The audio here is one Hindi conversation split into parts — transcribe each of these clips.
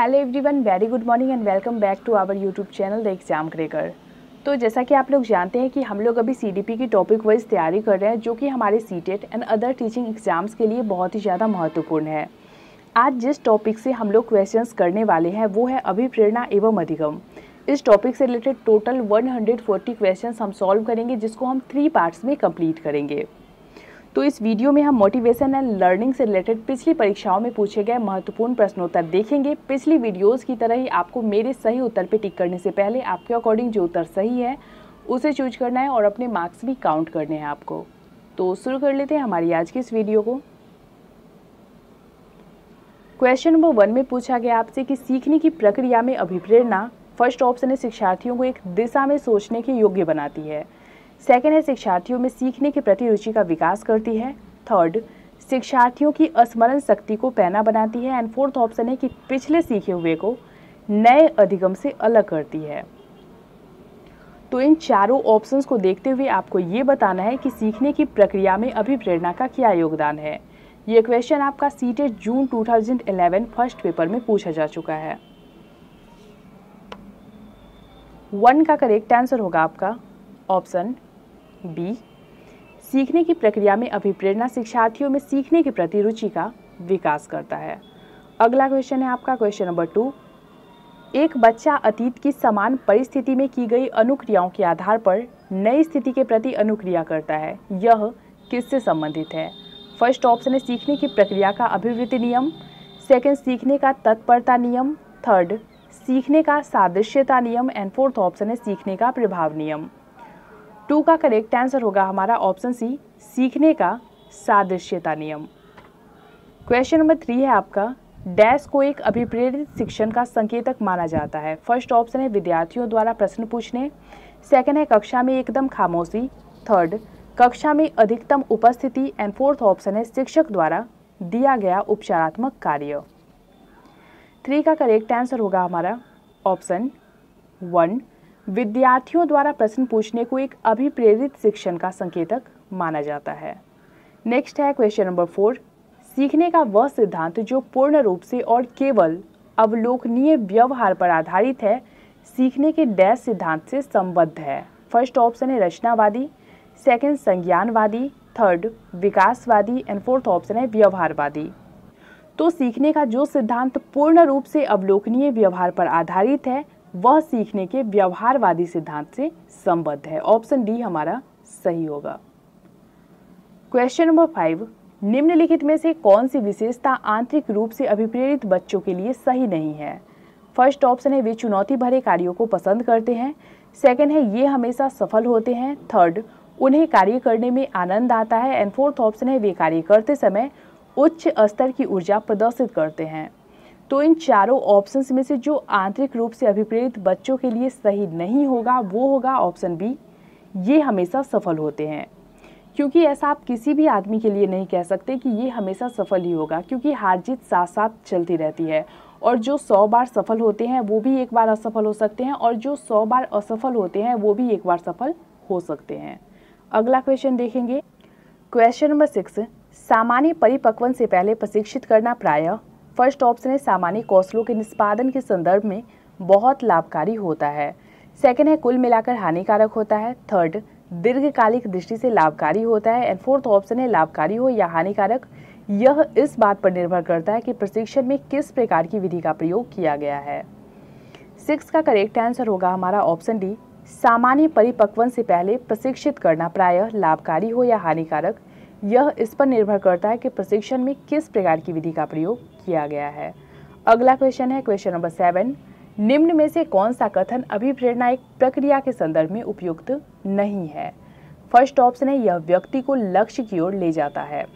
Hello everyone very good morning and welcome back to our YouTube channel the exam cracker तो जैसा कि आप लोग जानते हैं कि हम लोग अभी सीडीपी की टॉपिक वाइज तैयारी कर रहे हैं, जो कि हमारे C CTET and other teaching exams के लिए बहुत ही ज़्यादा महत्वपूर्ण है। आज जिस टॉपिक से हम लोग क्वेश्चंस करने वाले हैं, वो है अभिप्रेरणा एवं अधिगम। इस टॉपिक से रिलेटेड टोटल 140 क्वेश्चंस हम सॉल्व करेंगे, जिसको हम थ्री पार्ट्स में कंप्लीट करेंगे। तो इस वीडियो में हम मोटिवेशन एंड लर्निंग से रिलेटेड पिछली परीक्षाओं में पूछे गए महत्वपूर्ण प्रश्नोत्तर देखेंगे। पिछली वीडियोस की तरह ही आपको मेरे सही उत्तर पे टिक करने से पहले आपके अकॉर्डिंग जो उत्तर सही है, उसे चूज़ करना है और अपने मार्क्स भी काउंट करने हैं आपको। तो शुरू कर लेते हैं हमारी आज की इस वीडियो को। क्वेश्चन नंबर वन में पूछा गया आपसे कि सीखने की प्रक्रिया में अभिप्रेरणा फ़र्स्ट ऑप्शन है शिक्षार्थियों को एक दिशा में सोचने के योग्य बनाती है। सेकेंड है, शिक्षार्थियों में सीखने के प्रति रुचि का विकास करती है। थर्ड शिक्षार्थियों की स्मरण शक्ति को पैना बनाती है। एंड फोर्थ ऑप्शन है कि पिछले सीखे हुए को नए अधिगम से अलग करती है। तो इन चारों ऑप्शंस को देखते हुए आपको ये बताना है कि सीखने की प्रक्रिया में अभिप्रेरणा का क्या योगदान है। ये क्वेश्चन आपका सीटेड जून 2011 फ़र्स्ट पेपर में पूछा जा चुका है। वन का करेक्ट आंसर होगा आपका ऑप्शन बी, सीखने की प्रक्रिया में अभिप्रेरणा शिक्षार्थियों में सीखने के प्रति रुचि का विकास करता है। अगला क्वेश्चन है आपका क्वेश्चन नंबर टू एक बच्चा अतीत की समान परिस्थिति में की गई अनुक्रियाओं के आधार पर नई स्थिति के प्रति अनुक्रिया करता है। यह किससे संबंधित है? फ़र्स्ट ऑप्शन है सीखने की प्रक्रिया का अभिवृत्ति नियम। सेकंड सीखने का तत्परता नियम। थर्ड सीखने का सादृश्यता नियम। एंड फोर्थ ऑप्शन है सीखने का प्रभाव नियम। टू का करेक्ट आंसर होगा हमारा ऑप्शन सी सीखने का सादृश्यता नियम। क्वेश्चन नंबर थ्री है आपका डैश को एक अभिप्रेरित शिक्षण का संकेतक माना जाता है। फ़र्स्ट ऑप्शन है विद्यार्थियों द्वारा प्रश्न पूछने। सेकंड है कक्षा में एकदम खामोशी। थर्ड कक्षा में अधिकतम उपस्थिति। एंड फोर्थ ऑप्शन है शिक्षक द्वारा दिया गया उपचारात्मक कार्य। थ्री का करेक्ट आंसर होगा हमारा ऑप्शन वन विद्यार्थियों द्वारा प्रश्न पूछने को एक अभिप्रेरित शिक्षण का संकेतक माना जाता है। नेक्स्ट है क्वेश्चन नंबर फोर सीखने का वह सिद्धांत जो पूर्ण रूप से और केवल अवलोकनीय व्यवहार पर आधारित है, सीखने के डैश सिद्धांत से संबद्ध है। फ़र्स्ट ऑप्शन है रचनावादी सेकंड संज्ञानवादी थर्ड विकासवादी एंड फोर्थ ऑप्शन है व्यवहारवादी। तो सीखने का जो सिद्धांत पूर्ण रूप से अवलोकनीय व्यवहार पर आधारित है वह सीखने के व्यवहारवादी सिद्धांत से संबद्ध है। ऑप्शन डी हमारा सही होगा। क्वेश्चन नंबर फाइव निम्नलिखित में से कौन सी विशेषता आंतरिक रूप से अभिप्रेरित बच्चों के लिए सही नहीं है? फ़र्स्ट ऑप्शन है, वे चुनौती भरे कार्यों को पसंद करते हैं। सेकंड है, ये हमेशा सफल होते हैं। थर्ड उन्हें कार्य करने में आनंद आता है। एंड फोर्थ ऑप्शन है, वे कार्य करते समय उच्च स्तर की ऊर्जा प्रदर्शित करते हैं। तो इन चारों ऑप्शंस में से जो आंतरिक रूप से अभिप्रेरित बच्चों के लिए सही नहीं होगा, वो होगा ऑप्शन बी ये हमेशा सफल होते हैं। क्योंकि ऐसा आप किसी भी आदमी के लिए नहीं कह सकते कि ये हमेशा सफल ही होगा, क्योंकि हार जीत साथ साथ चलती रहती है। और जो सौ बार सफल होते हैं, वो भी एक बार असफल हो सकते हैं, और जो सौ बार असफल होते हैं, वो भी एक बार सफल हो सकते हैं। अगला क्वेश्चन देखेंगे। क्वेश्चन नंबर सिक्स सामान्य परिपक्वन से पहले प्रशिक्षित करना प्रायः फ़र्स्ट ऑप्शन है सामान्य कौशलों के निष्पादन के संदर्भ में बहुत लाभकारी होता है। सेकेंड है, कुल मिलाकर हानिकारक होता है। थर्ड दीर्घकालिक दृष्टि से लाभकारी होता है। एंड फोर्थ ऑप्शन है, लाभकारी हो या हानिकारक। यह इस बात पर निर्भर करता है कि प्रशिक्षण में किस प्रकार की विधि का प्रयोग किया गया है। सिक्स का करेक्ट आंसर होगा हमारा ऑप्शन डी सामान्य परिपक्वन से पहले प्रशिक्षित करना प्रायः लाभकारी हो या हानिकारक। यह इस पर निर्भर करता है कि प्रशिक्षण में किस प्रकार की विधि का प्रयोग किया गया है। अगला क्वेश्चन है क्वेश्चन नंबर सेवन निम्न में से कौन सा कथन अभिप्रेरणा एक प्रक्रिया के संदर्भ में उपयुक्त नहीं है? फ़र्स्ट ऑप्शन है, यह व्यक्ति को लक्ष्य की ओर ले जाता है।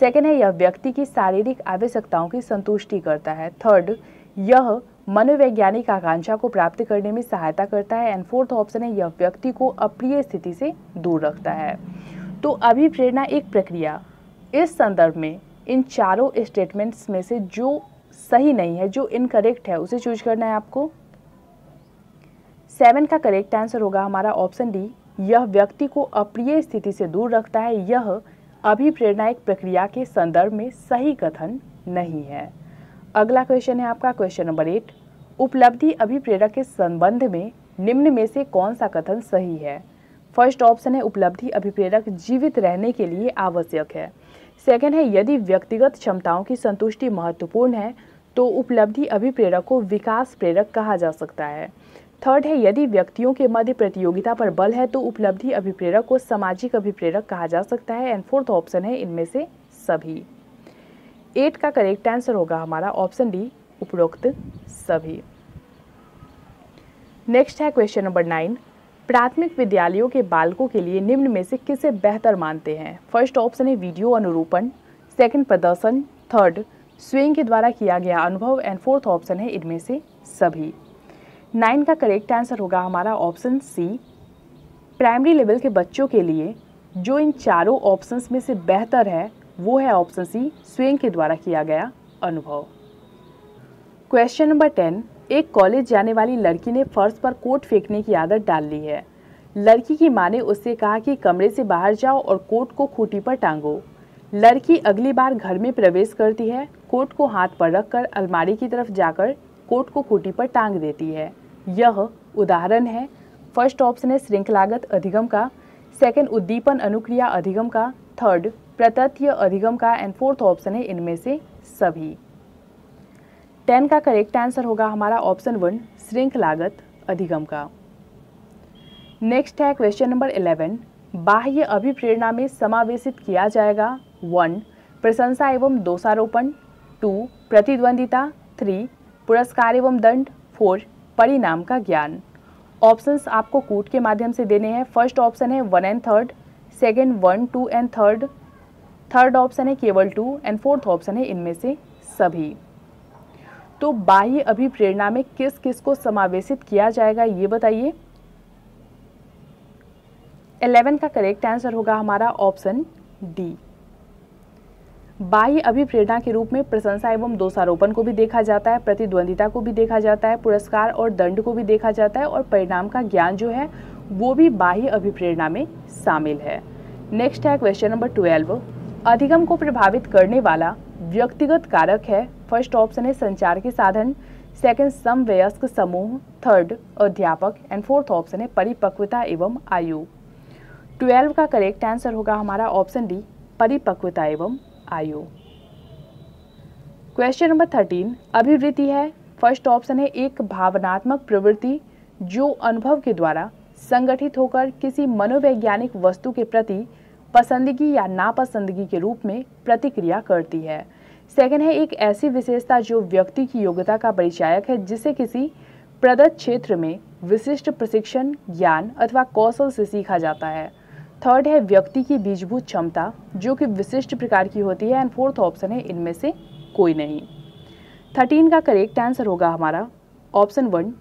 सेकेंड है, यह व्यक्ति की शारीरिक आवश्यकताओं की संतुष्टि करता है। थर्ड यह मनोवैज्ञानिक आकांक्षा को प्राप्त करने में सहायता करता है। एंड फोर्थ ऑप्शन है, यह व्यक्ति को अप्रिय स्थिति से दूर रखता है। तो अभिप्रेरणा एक प्रक्रिया। इस संदर्भ में इन चारों स्टेटमेंट्स में से जो सही नहीं है, जो इनकरेक्ट है, उसे चूज़ करना है आपको। सेवन का करेक्ट आंसर होगा हमारा ऑप्शन डी यह व्यक्ति को अप्रिय स्थिति से दूर रखता है। यह अभिप्रेरणा एक प्रक्रिया के संदर्भ में सही कथन नहीं है। अगला क्वेश्चन है आपका क्वेश्चन नंबर एट उपलब्धि अभिप्रेरक के संबंध में निम्न में से कौन सा कथन सही है? फ़र्स्ट ऑप्शन है उपलब्धि अभिप्रेरक जीवित रहने के लिए आवश्यक है। सेकंड है, यदि व्यक्तिगत क्षमताओं की संतुष्टि महत्वपूर्ण है तो उपलब्धि अभिप्रेरक को विकास प्रेरक कहा जा सकता है। थर्ड है, यदि व्यक्तियों के मध्य प्रतियोगिता पर बल है तो उपलब्धि अभिप्रेरक को सामाजिक अभिप्रेरक कहा जा सकता है। एंड फोर्थ ऑप्शन है, इनमें से सभी। एट का करेक्ट आंसर होगा हमारा ऑप्शन डी उपरोक्त सभी। नेक्स्ट है क्वेश्चन नंबर नाइन प्राथमिक विद्यालयों के बालकों के लिए निम्न में से किसे बेहतर मानते हैं? फ़र्स्ट ऑप्शन है वीडियो अनुरूपण सेकंड प्रदर्शन थर्ड स्विंग के द्वारा किया गया अनुभव एंड फोर्थ ऑप्शन है इनमें से सभी। नाइन का करेक्ट आंसर होगा हमारा ऑप्शन सी प्राइमरी लेवल के बच्चों के लिए जो इन चारों ऑप्शंस में से बेहतर है, वो है ऑप्शन सी स्विंग के द्वारा किया गया अनुभव। क्वेश्चन नंबर टेन एक कॉलेज जाने वाली लड़की ने फर्श पर कोट फेंकने की आदत डाल ली है। लड़की की माँ ने उससे कहा कि कमरे से बाहर जाओ और कोट को खूटी पर टांगो। लड़की अगली बार घर में प्रवेश करती है, कोट को हाथ पर रखकर अलमारी की तरफ़ जाकर कोट को खूटी पर टांग देती है। यह उदाहरण है फ़र्स्ट ऑप्शन है श्रृंखलागत अधिगम का, सेकंड उद्दीपन अनुक्रिया अधिगम का, थर्ड प्रतथ्य अधिगम का एंड फोर्थ ऑप्शन है इनमें से सभी। टेन का करेक्ट आंसर होगा हमारा ऑप्शन वन श्रृंखलागत अधिगम का। नेक्स्ट है क्वेश्चन नंबर इलेवन, बाह्य अभिप्रेरणा में समावेशित किया जाएगा, वन, प्रशंसा एवं दोषारोपण, टू, प्रतिद्वंदिता, थ्री, पुरस्कार एवं दंड, फोर, परिणाम का ज्ञान। ऑप्शंस आपको कूट के माध्यम से देने हैं। फ़र्स्ट ऑप्शन है one and third, second one, two and third third option है केवल टू, एंड फोर्थ ऑप्शन है इनमें से सभी। तो बाह्य अभिप्रेरणा में किस किस को समावेशित किया जाएगा, ये बताइए। 11 का करेक्ट आंसर होगा हमारा ऑप्शन डी बाह्य अभिप्रेरणा के रूप में प्रशंसा एवं दोषारोपण को भी देखा जाता है, प्रतिद्वंदिता को भी देखा जाता है, पुरस्कार और दंड को भी देखा जाता है और परिणाम का ज्ञान जो है, वो भी बाह्य अभिप्रेरणा में शामिल है। नेक्स्ट है क्वेश्चन नंबर ट्वेल्व अधिगम को प्रभावित करने वाला व्यक्तिगत कारक है फ़र्स्ट ऑप्शन है संचार के साधन सेकंड समवयस्क समूह थर्ड अध्यापक एंड फोर्थ ऑप्शन है परिपक्वता एवं आयु। ट्वेल्व का करेक्ट आंसर होगा हमारा ऑप्शन डी परिपक्वता एवं आयु। क्वेश्चन नंबर थर्टीन अभिवृत्ति है। फ़र्स्ट ऑप्शन है एक भावनात्मक प्रवृत्ति जो अनुभव के द्वारा संगठित होकर किसी मनोवैज्ञानिक वस्तु के प्रति पसंदगी या नापसंदगी के रूप में प्रतिक्रिया करती है। सेकंड है, एक ऐसी विशेषता जो व्यक्ति की योग्यता का परिचायक है, जिसे किसी प्रदत्त क्षेत्र में विशिष्ट प्रशिक्षण, ज्ञान अथवा कौशल से सीखा जाता है। थर्ड है, व्यक्ति की बीजभूत क्षमता, जो कि विशिष्ट प्रकार की होती है एंड फोर्थ ऑप्शन है, इनमें से कोई नहीं। थर्टीन का करेक्ट आंसर होगा हमारा। ऑप्शन वन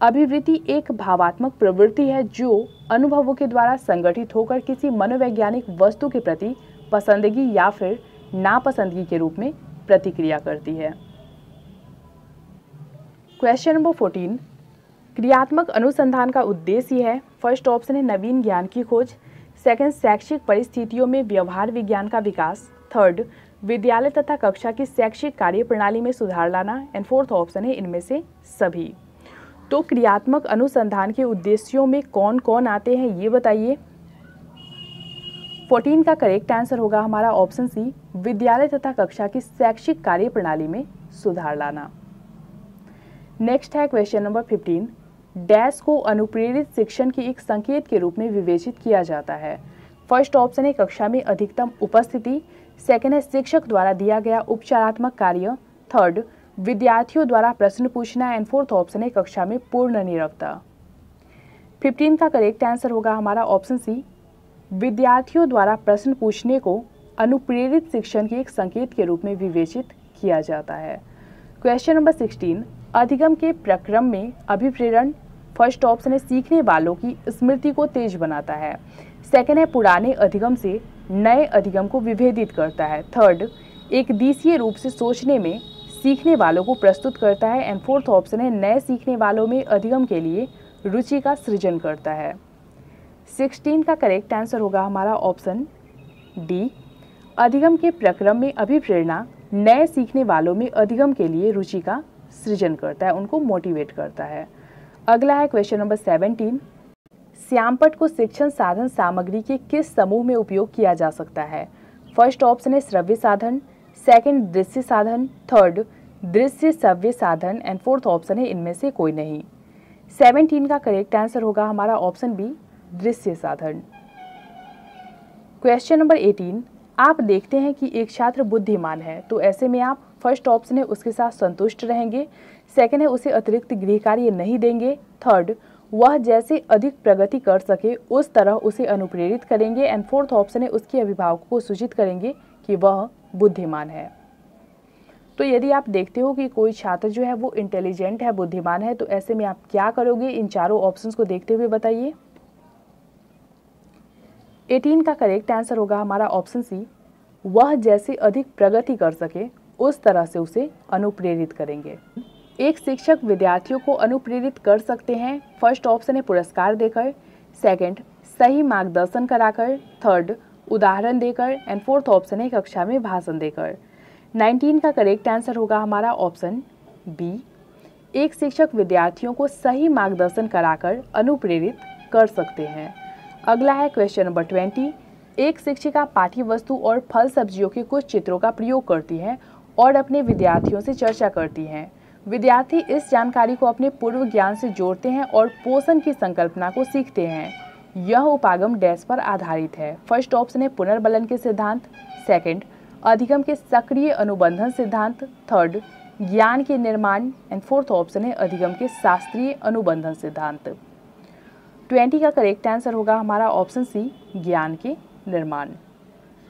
अभिवृत्ति एक भावात्मक प्रवृत्ति है, जो अनुभवों के द्वारा संगठित होकर किसी मनोवैज्ञानिक वस्तु के प्रति पसंदगी या फिर नापसंदगी के रूप में प्रतिक्रिया करती है। क्वेश्चन नंबर फोर्टीन क्रियात्मक अनुसंधान का उद्देश्य है फ़र्स्ट ऑप्शन है नवीन ज्ञान की खोज सेकंड शैक्षिक परिस्थितियों में व्यवहार विज्ञान का विकास थर्ड विद्यालय तथा कक्षा की शैक्षिक कार्य प्रणाली में सुधार लाना एंड फोर्थ ऑप्शन है इनमें से सभी। तो क्रियात्मक अनुसंधान के उद्देश्यों में कौन कौन आते हैं, ये बताइए। 14 का करेक्ट आंसर होगा हमारा ऑप्शन सी, विद्यालय तथा कक्षा की शैक्षिक कार्य प्रणाली में सुधार लाना। नेक्स्ट है क्वेश्चन नंबर 15 डैश को अनुप्रेरित शिक्षण की एक संकेत के रूप में विवेचित किया जाता है। फ़र्स्ट ऑप्शन है कक्षा में अधिकतम उपस्थिति। सेकेंड है शिक्षक द्वारा दिया गया उपचारात्मक कार्य। थर्ड विद्यार्थियों द्वारा प्रश्न पूछना। एंड फोर्थ ऑप्शन है कक्षा में पूर्ण निरवता। फिफ्टीन का करेक्ट आंसर होगा हमारा ऑप्शन सी विद्यार्थियों द्वारा प्रश्न पूछने को अनुप्रेरित शिक्षण के एक संकेत के रूप में विवेचित किया जाता है। क्वेश्चन नंबर सिक्सटीन अधिगम के प्रक्रम में अभिप्रेरण फ़र्स्ट ऑप्शन है, सीखने वालों की स्मृति को तेज बनाता है। सेकेंड है, पुराने अधिगम से नए अधिगम को विभेदित करता है। थर्ड एक दिशीय रूप से सोचने में सीखने वालों को प्रस्तुत करता है। एंड फोर्थ ऑप्शन है, नए सीखने वालों में अधिगम के लिए रुचि का सृजन करता है। सिक्सटीन का करेक्ट आंसर होगा हमारा ऑप्शन डी। अधिगम के प्रक्रम में अभिप्रेरणा नए सीखने वालों में अधिगम के लिए रुचि का सृजन करता है, उनको मोटिवेट करता है। अगला है क्वेश्चन नंबर सेवेंटीन श्यामपट को शिक्षण साधन सामग्री के किस समूह में उपयोग किया जा सकता है? फ़र्स्ट ऑप्शन है श्रव्य साधन सेकंड दृश्य साधन थर्ड दृश्य श्रव्य साधन एंड फोर्थ ऑप्शन है इनमें से कोई नहीं। सेवनटीन का करेक्ट आंसर होगा हमारा ऑप्शन बी दृश्य साधन। क्वेश्चन नंबर एटीन आप देखते हैं कि एक छात्र बुद्धिमान है तो ऐसे में आप फ़र्स्ट ऑप्शन है उसके साथ संतुष्ट रहेंगे। सेकंड है उसे अतिरिक्त गृह कार्य नहीं देंगे। थर्ड वह जैसे अधिक प्रगति कर सके, उस तरह उसे अनुप्रेरित करेंगे। एंड फोर्थ ऑप्शन है उसके अभिभावकों को सूचित करेंगे कि वह बुद्धिमान है। तो यदि आप देखते हो कि कोई छात्र जो है वो इंटेलिजेंट है, बुद्धिमान है तो ऐसे में आप क्या करोगे? इन चारों ऑप्शंस को देखते हुए बताइए। 18 का करेक्ट आंसर होगा, हमारा ऑप्शन सी वह जैसे अधिक प्रगति कर सके, उस तरह से उसे अनुप्रेरित करेंगे। एक शिक्षक विद्यार्थियों को अनुप्रेरित कर सकते हैं। फ़र्स्ट ऑप्शन है पुरस्कार देकर सेकंड सही मार्गदर्शन कराकर थर्ड उदाहरण देकर एंड फोर्थ ऑप्शन है कक्षा में भाषण देकर। 19 का करेक्ट आंसर होगा हमारा ऑप्शन बी एक शिक्षक विद्यार्थियों को सही मार्गदर्शन कराकर अनुप्रेरित कर सकते हैं। अगला है क्वेश्चन नंबर ट्वेंटी एक शिक्षिका पाठ्य वस्तु और फल सब्जियों के कुछ चित्रों का प्रयोग करती है और अपने विद्यार्थियों से चर्चा करती हैं। विद्यार्थी इस जानकारी को अपने पूर्व ज्ञान से जोड़ते हैं और पोषण की संकल्पना को सीखते हैं। यह उपागम डैश पर आधारित है। फ़र्स्ट ऑप्शन है पुनर्बलन के सिद्धांत। सेकंड अधिगम के सक्रिय अनुबंधन सिद्धांत। थर्ड ज्ञान के निर्माण। एंड फोर्थ ऑप्शन है अधिगम के शास्त्रीय अनुबंधन सिद्धांत। ट्वेंटी का करेक्ट आंसर होगा हमारा ऑप्शन सी ज्ञान के निर्माण।